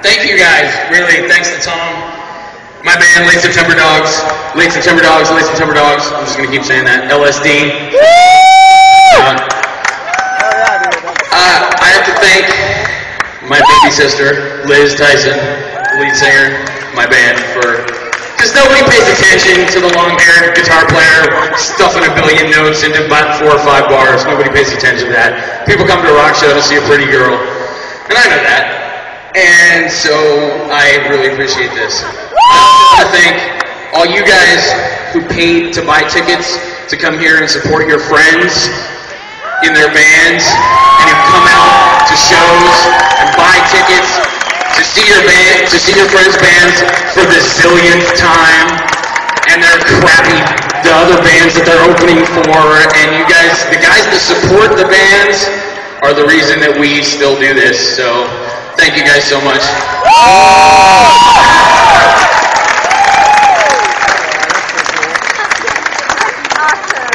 Thank you guys, really. Thanks to Tom. My band, Late September Dogs. Late September Dogs, Late September Dogs. I'm just gonna keep saying that. LSD. Uh, uh, I have to thank my baby sister, Liz Tyson, the lead singer, my band, for because nobody pays attention to the long-haired guitar player stuffing a billion notes into about four or five bars. Nobody pays attention to that. People come to a rock show to see a pretty girl, and I know that. And so I really appreciate this. I want to thank all you guys who paid to buy tickets to come here and support your friends in their bands and who come out to shows and buy tickets to see your band, to see your friends' bands for the zillionth time, and they're crappy, the other bands that they're opening for, and you guys, the guys that support the bands are the reason that we still do this, so Thank you guys so much. Awesome.